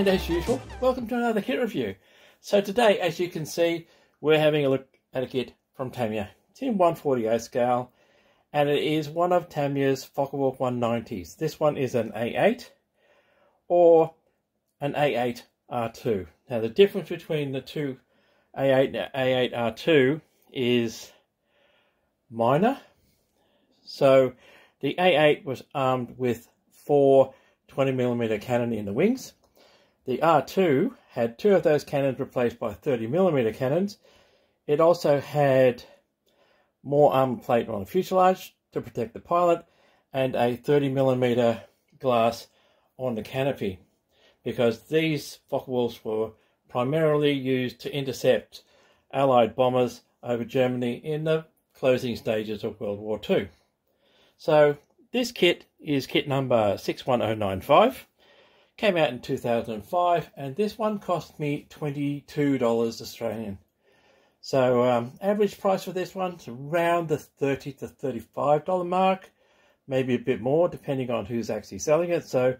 and as usual, welcome to another kit review. So today, as you can see, we're having a look at a kit from Tamiya. It's in 148 scale, and it is one of Tamiya's Focke-Wulf 190s. This one is an A8, or an A8 R2. Now the difference between the two A8 and A8 R2 is minor. So the A8 was armed with four 20mm cannon in the wings. The R2 had two of those cannons replaced by 30mm cannons. It also had more armor plate on the fuselage to protect the pilot and a 30mm glass on the canopy because these Focke-Wulfs were primarily used to intercept Allied bombers over Germany in the closing stages of World War II. So this kit is kit number 61095. Came out in 2005 and this one cost me $22 Australian. So um, average price for this one is around the 30 to $35 mark, maybe a bit more depending on who's actually selling it. So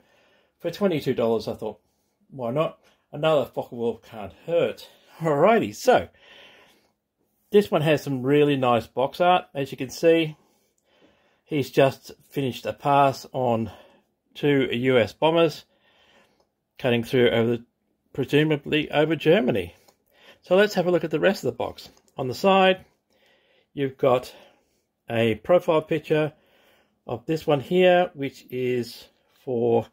for $22 I thought, why not? Another Focke-Wulf can't hurt. Alrighty, so this one has some really nice box art, as you can see. He's just finished a pass on two US bombers cutting through over, presumably over Germany. So let's have a look at the rest of the box. On the side, you've got a profile picture of this one here, which is for,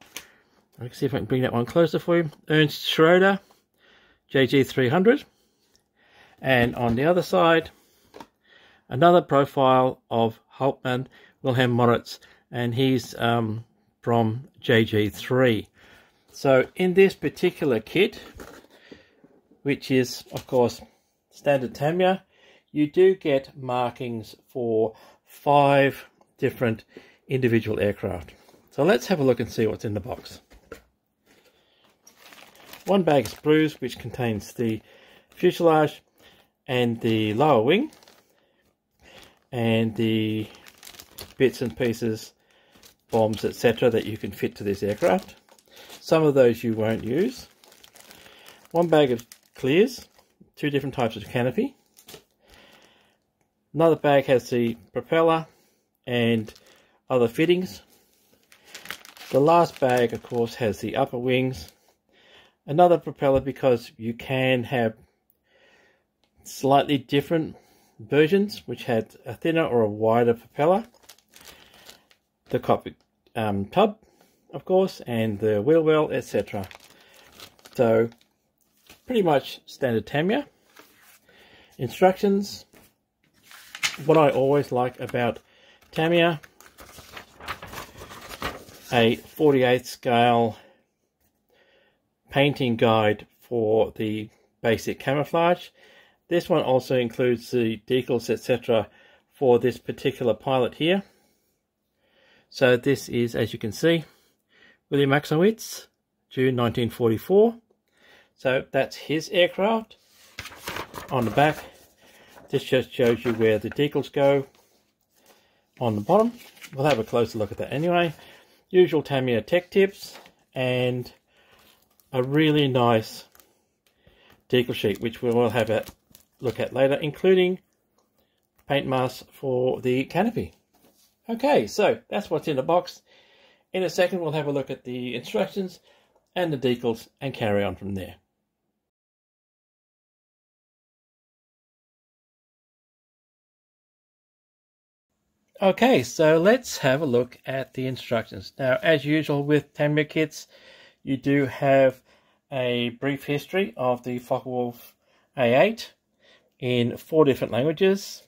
let's see if I can bring that one closer for you, Ernst Schroeder, JG300. And on the other side, another profile of Hauptmann Wilhelm Moritz, and he's um, from JG3. So in this particular kit, which is of course standard Tamiya, you do get markings for five different individual aircraft. So let's have a look and see what's in the box. One bag of sprues which contains the fuselage and the lower wing and the bits and pieces, bombs, etc. that you can fit to this aircraft. Some of those you won't use. One bag of clears, two different types of canopy. Another bag has the propeller and other fittings. The last bag, of course, has the upper wings. Another propeller because you can have slightly different versions which had a thinner or a wider propeller the cockpit um, tub, of course, and the wheel well, etc. So, pretty much standard Tamiya. Instructions. What I always like about Tamiya, a 48 scale painting guide for the basic camouflage. This one also includes the decals, etc. for this particular pilot here. So this is, as you can see, Willi Maximowitz, June 1944. So that's his aircraft. On the back, this just shows you where the decals go on the bottom. We'll have a closer look at that anyway. Usual Tamiya tech tips and a really nice decal sheet, which we will have a look at later, including paint masks for the canopy. Okay, so that's what's in the box. In a second, we'll have a look at the instructions and the decals and carry on from there. Okay, so let's have a look at the instructions. Now, as usual with Tamiya kits, you do have a brief history of the Focke-Wulf A8 in four different languages.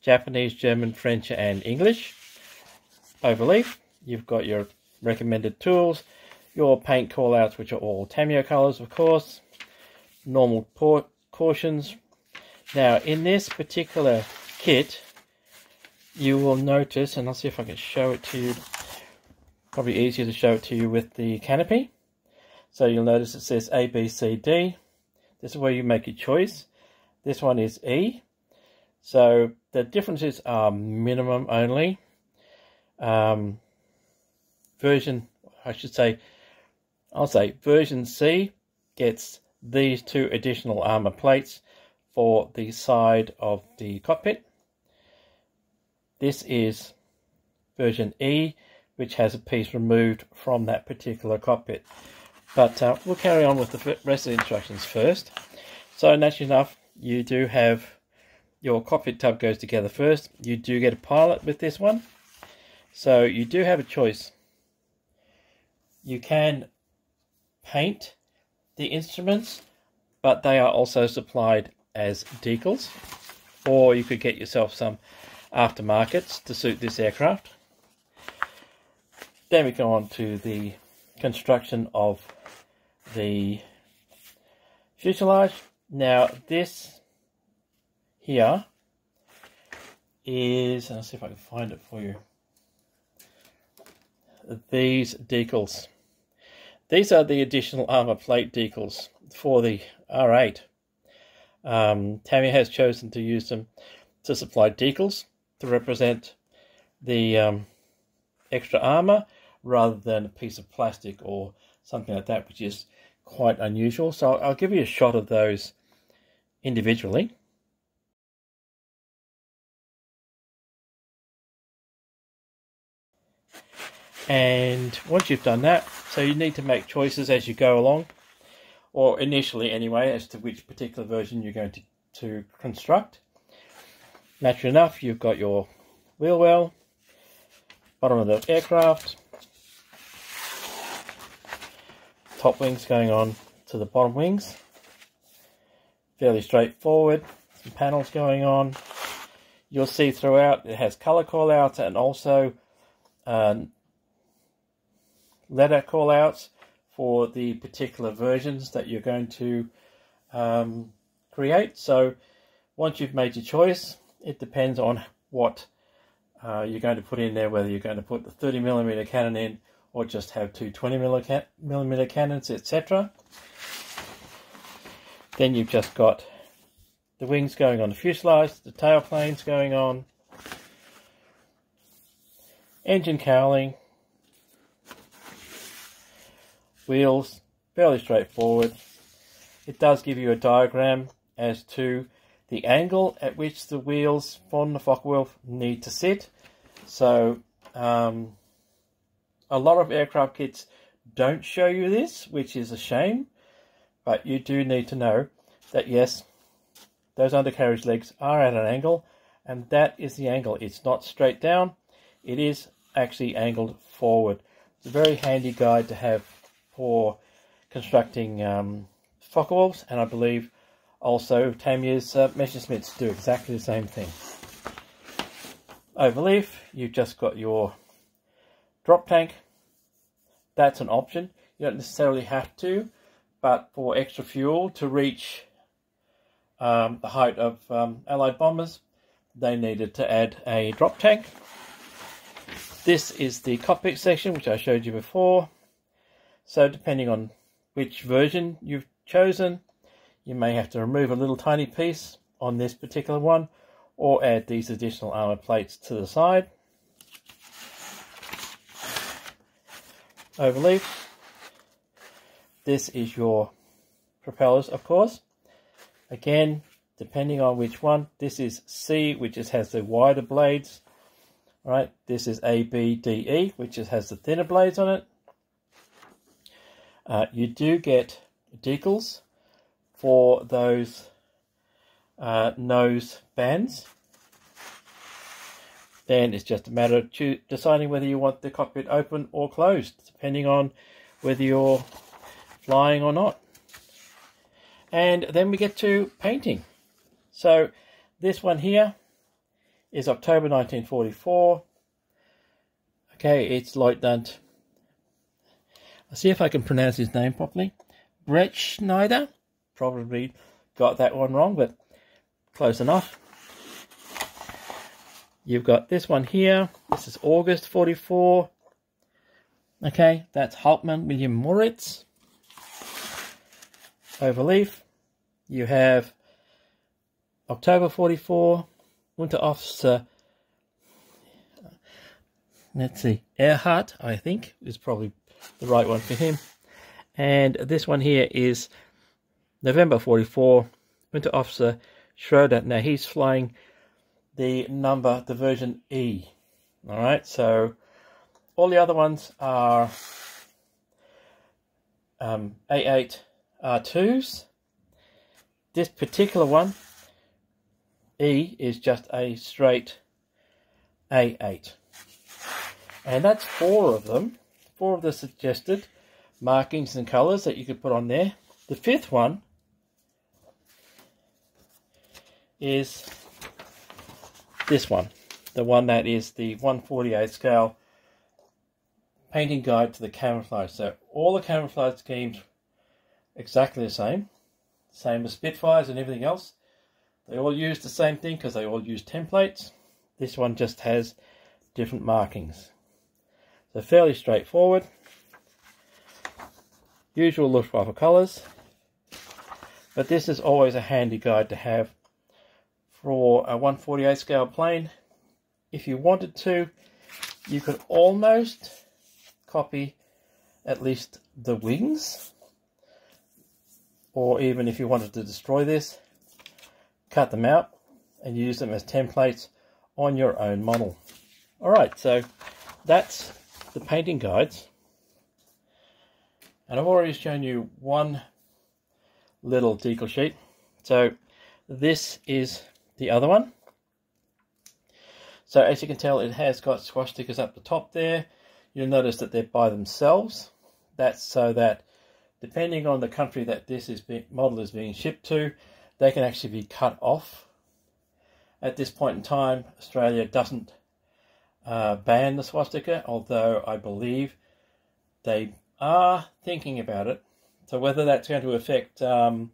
Japanese, German, French, and English. Overleaf, you've got your recommended tools, your paint callouts, which are all Tamiya colors, of course, normal port cautions. Now, in this particular kit, you will notice, and I'll see if I can show it to you, probably easier to show it to you with the canopy. So you'll notice it says A, B, C, D. This is where you make your choice. This one is E. So the differences are minimum only. Um, version, I should say, I'll say version C gets these two additional armor plates for the side of the cockpit. This is version E, which has a piece removed from that particular cockpit. But uh, we'll carry on with the rest of the instructions first. So naturally enough, you do have your cockpit tub goes together first. You do get a pilot with this one. So you do have a choice. You can paint the instruments, but they are also supplied as decals. Or you could get yourself some aftermarkets to suit this aircraft. Then we go on to the construction of the fuselage. Now this here is, I'll see if I can find it for you, these decals. These are the additional armor plate decals for the R8. Um, Tamiya has chosen to use them to supply decals to represent the um, extra armor rather than a piece of plastic or something like that, which is quite unusual. So I'll give you a shot of those individually. And once you've done that, so you need to make choices as you go along, or initially anyway, as to which particular version you're going to, to construct. Naturally enough, you've got your wheel well, bottom of the aircraft, top wings going on to the bottom wings. Fairly straightforward, some panels going on. You'll see throughout it has color callouts and also uh, letter callouts for the particular versions that you're going to um, create. So once you've made your choice, it depends on what uh, you're going to put in there, whether you're going to put the 30 millimeter cannon in or just have two 20 millimeter cannons, etc. Then you've just got the wings going on the fuselage, the tail planes going on, engine cowling, wheels, fairly straightforward. It does give you a diagram as to the angle at which the wheels from the Focke-Wulf need to sit. So um, a lot of aircraft kits don't show you this, which is a shame. But you do need to know that yes, those undercarriage legs are at an angle, and that is the angle. It's not straight down, it is actually angled forward. It's a very handy guide to have for constructing um, Focke-Wulfs, and I believe also Tamiya's uh, Messerschmitts do exactly the same thing. Overleaf, you've just got your drop tank. That's an option. You don't necessarily have to, but for extra fuel to reach um, the height of um, Allied bombers, they needed to add a drop tank. This is the cockpit section, which I showed you before. So depending on which version you've chosen, you may have to remove a little tiny piece on this particular one or add these additional armor plates to the side. Overleaf. This is your propellers, of course. Again, depending on which one, this is C, which has the wider blades. Right, this is A, B, D, E, which has the thinner blades on it. Uh, you do get decals for those uh, nose bands. Then it's just a matter of deciding whether you want the cockpit open or closed, depending on whether you're flying or not. And then we get to painting. So this one here is October 1944. Okay, it's Lieutenant I'll see if I can pronounce his name properly. Bretschneider. Probably got that one wrong, but close enough. You've got this one here. This is August 44. Okay, that's Hauptmann William Moritz. Overleaf. You have October 44. Unteroffizier. Let's see. Erhardt, I think, is probably the right one for him. And this one here is November 44, Unteroffizier Schroeder. Now he's flying the number, the version E. All right, so all the other ones are um, A8 R2s. This particular one, E, is just a straight A8. And that's four of them, four of the suggested markings and colours that you could put on there. The fifth one is this one, the one that is the 148 scale painting guide to the camouflage. So all the camouflage schemes exactly the same, same as Spitfires and everything else. They all use the same thing because they all use templates. This one just has different markings. So fairly straightforward. Usual Luftwaffe colours. But this is always a handy guide to have for a 148 scale plane. If you wanted to, you could almost copy at least the wings. Or even if you wanted to destroy this, cut them out and use them as templates on your own model. Alright, so that's the painting guides. And I've already shown you one little decal sheet. So this is the other one. So as you can tell, it has got swastikas up the top there. You'll notice that they're by themselves. That's so that depending on the country that this is model is being shipped to, they can actually be cut off. At this point in time, Australia doesn't uh, ban the swastika, although I believe they are thinking about it. So whether that's going to affect um,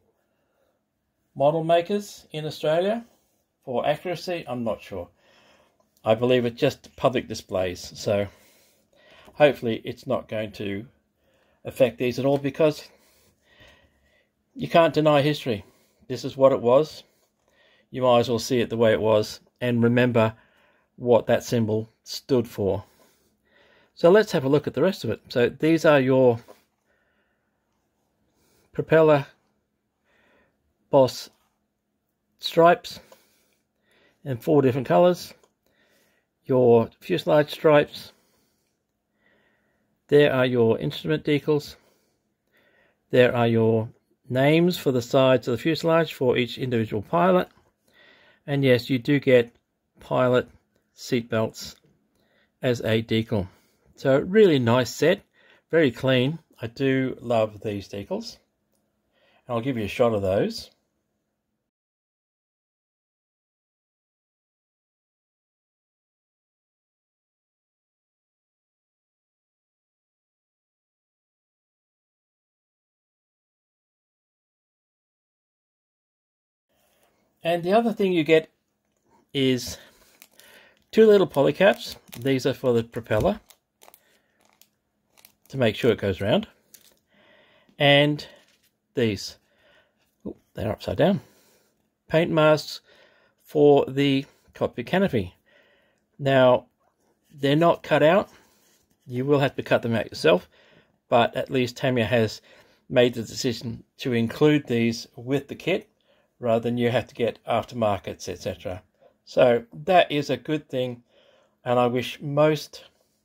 model makers in Australia for accuracy, I'm not sure. I believe it's just public displays, so hopefully it's not going to affect these at all because you can't deny history. This is what it was. You might as well see it the way it was and remember what that symbol stood for. So let's have a look at the rest of it. So these are your propeller boss stripes in four different colors. Your fuselage stripes. There are your instrument decals. There are your names for the sides of the fuselage for each individual pilot. And yes, you do get pilot seatbelts as a decal. So really nice set, very clean. I do love these decals. And I'll give you a shot of those. And the other thing you get is two little polycaps. These are for the propeller to make sure it goes round. And these, oh, they're upside down. Paint masks for the cockpit canopy. Now, they're not cut out. You will have to cut them out yourself, but at least Tamiya has made the decision to include these with the kit rather than you have to get aftermarkets, etc. So that is a good thing, and I wish most,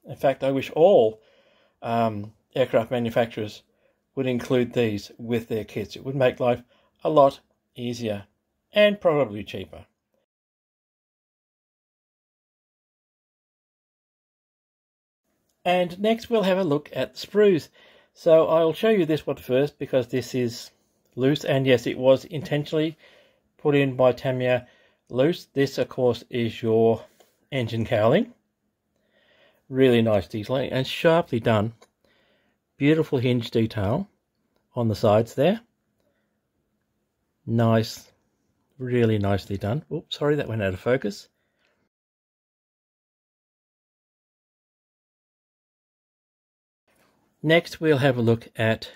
in fact, I wish all um, aircraft manufacturers would include these with their kits. It would make life a lot easier and probably cheaper. And next we'll have a look at the sprues. So I'll show you this one first because this is loose and yes it was intentionally put in by Tamiya loose. This of course is your engine cowling. Really nice detailing and sharply done. Beautiful hinge detail on the sides there. Nice, really nicely done. Oops, sorry, that went out of focus. Next, we'll have a look at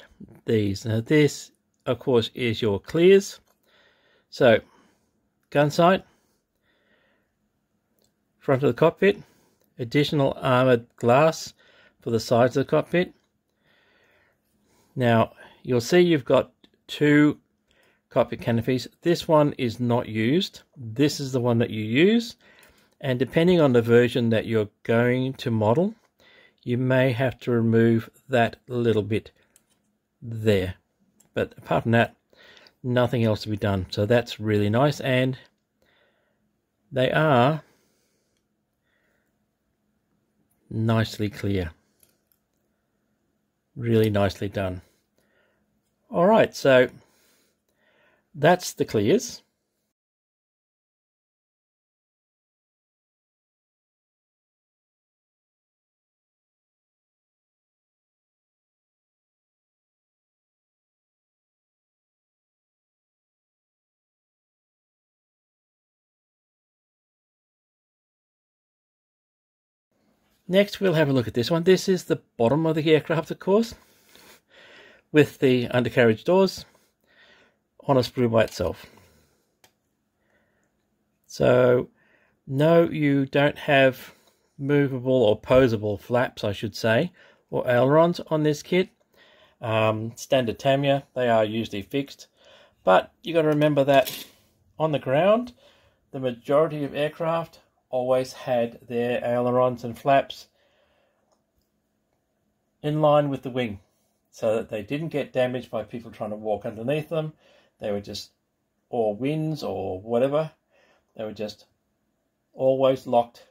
these. Now, this, of course, is your clears. So, gun sight, front of the cockpit, additional armoured glass for the sides of the cockpit, Now, you'll see you've got two cockpit canopies. This one is not used. This is the one that you use. And depending on the version that you're going to model, you may have to remove that little bit there. But apart from that, nothing else to be done. So that's really nice. And they are nicely clear. Really nicely done. All right, so that's the clears. Next, we'll have a look at this one. This is the bottom of the aircraft, of course, with the undercarriage doors on a sprue by itself. So, no, you don't have movable or posable flaps, I should say, or ailerons on this kit. Um, standard Tamiya, they are usually fixed. But you've got to remember that on the ground, the majority of aircraft always had their ailerons and flaps in line with the wing so that they didn't get damaged by people trying to walk underneath them. They were just, or winds or whatever, they were just always locked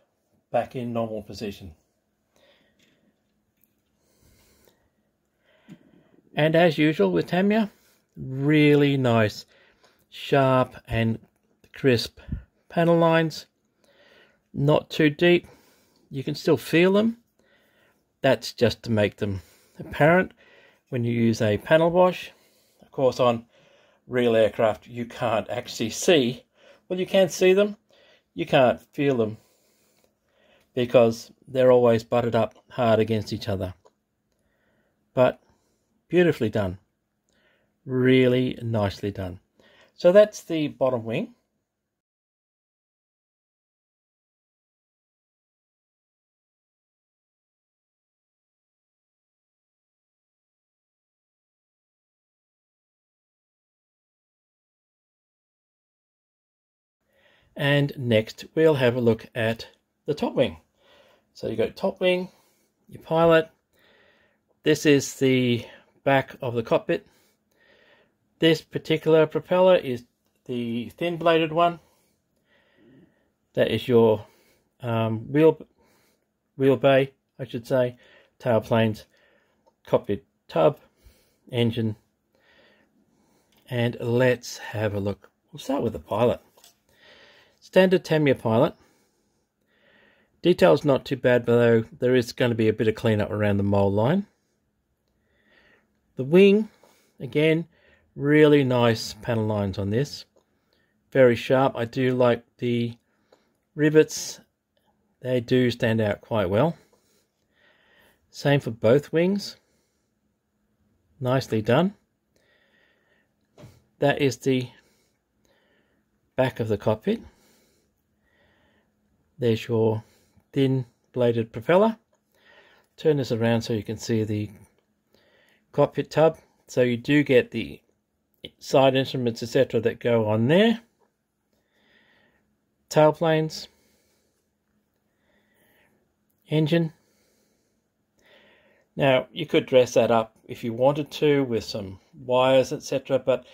back in normal position. And as usual with Tamiya, really nice, sharp and crisp panel lines not too deep. You can still feel them. That's just to make them apparent when you use a panel wash. Of course, on real aircraft, you can't actually see. Well, you can't see them. You can't feel them because they're always butted up hard against each other. But beautifully done. Really nicely done. So that's the bottom wing. And next we'll have a look at the top wing. So you got top wing, your pilot. This is the back of the cockpit. This particular propeller is the thin bladed one. That is your um, wheel wheel bay, I should say, tail planes, cockpit tub, engine, and let's have a look. We'll start with the pilot. Standard Tamiya Pilot. Detail's not too bad, though there is going to be a bit of cleanup around the mold line. The wing, again, really nice panel lines on this. Very sharp. I do like the rivets. They do stand out quite well. Same for both wings. Nicely done. That is the back of the cockpit. There's your thin bladed propeller. Turn this around so you can see the cockpit tub. So you do get the side instruments, etc., that go on there. Tail planes. Engine. Now, you could dress that up if you wanted to with some wires, etc., but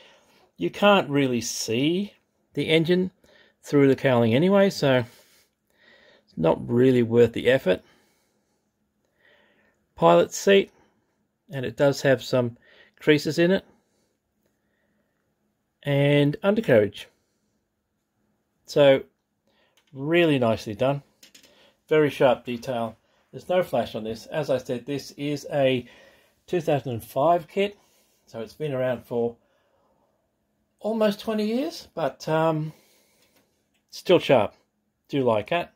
you can't really see the engine through the cowling anyway, so not really worth the effort. Pilot seat, and it does have some creases in it. And undercarriage. So, really nicely done. Very sharp detail. There's no flash on this. As I said, this is a 2005 kit, so it's been around for almost 20 years, but um, still sharp. Do like that.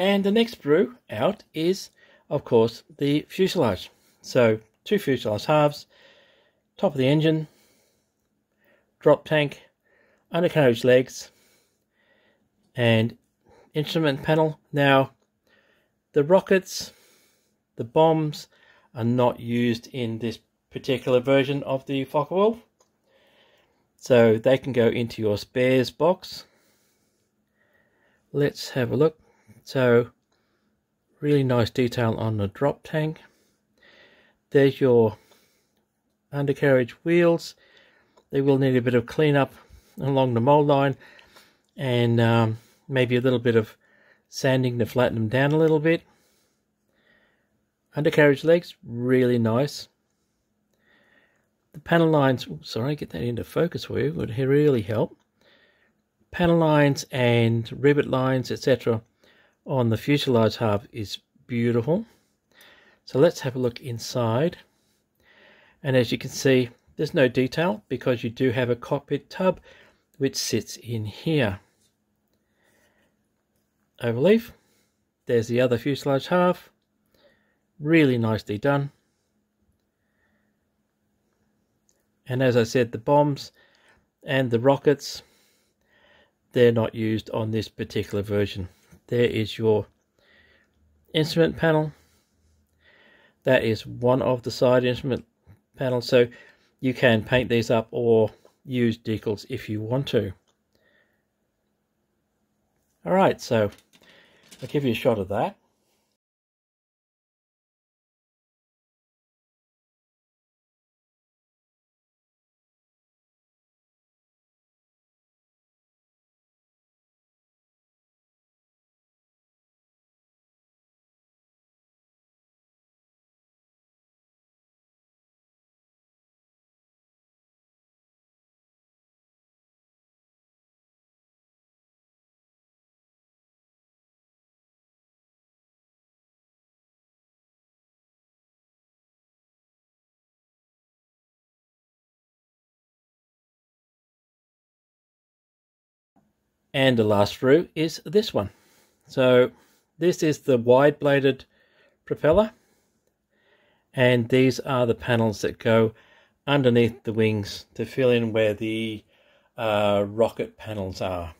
And the next sprue out is, of course, the fuselage. So two fuselage halves, top of the engine, drop tank, undercarriage legs, and instrument panel. Now, the rockets, the bombs are not used in this particular version of the Focke-Wulf. So they can go into your spares box. Let's have a look. So really nice detail on the drop tank. There's your undercarriage wheels. They will need a bit of cleanup along the mold line and um, maybe a little bit of sanding to flatten them down a little bit. Undercarriage legs, really nice. The panel lines, sorry, get that into focus for you, would really help. Panel lines and rivet lines, etc. on the fuselage half is beautiful. So let's have a look inside. And as you can see, there's no detail because you do have a cockpit tub which sits in here. Overleaf. There's the other fuselage half. Really nicely done. And as I said, the bombs and the rockets, they're not used on this particular version. There is your instrument panel that is one of the side instrument panels, so you can paint these up or use decals if you want to. Alright, so I'll give you a shot of that. And the last sprue is this one. So this is the wide bladed propeller. And these are the panels that go underneath the wings to fill in where the uh, rocket panels are.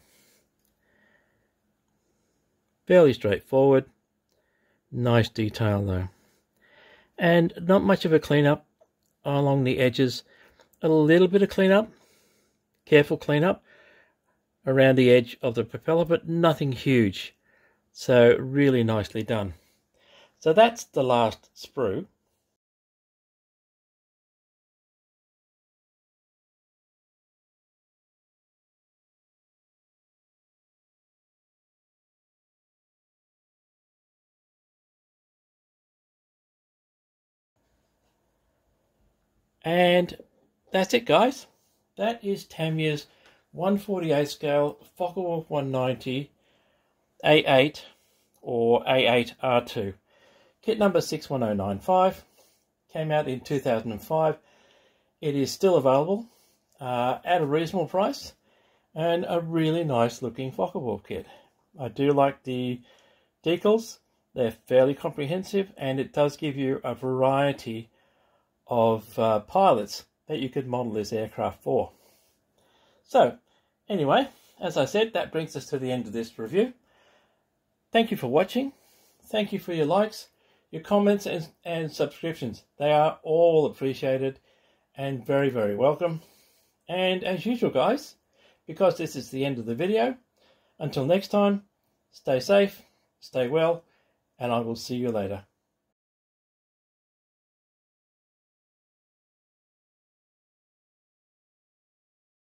Fairly straightforward. Nice detail though. And not much of a cleanup along the edges. A little bit of cleanup. Careful cleanup around the edge of the propeller, but nothing huge. So really nicely done. So that's the last sprue. And that's it, guys. That is Tamiya's 148 scale Focke-Wulf 190 A8 or A8R2. Kit number 61095 came out in 2005. It is still available uh, at a reasonable price and a really nice looking Focke-Wulf kit. I do like the decals. They're fairly comprehensive and it does give you a variety of uh, pilots that you could model this aircraft for. So, anyway, as I said, that brings us to the end of this review. Thank you for watching. Thank you for your likes, your comments, and, and subscriptions. They are all appreciated and very, very welcome. And as usual, guys, because this is the end of the video, until next time, stay safe, stay well, and I will see you later.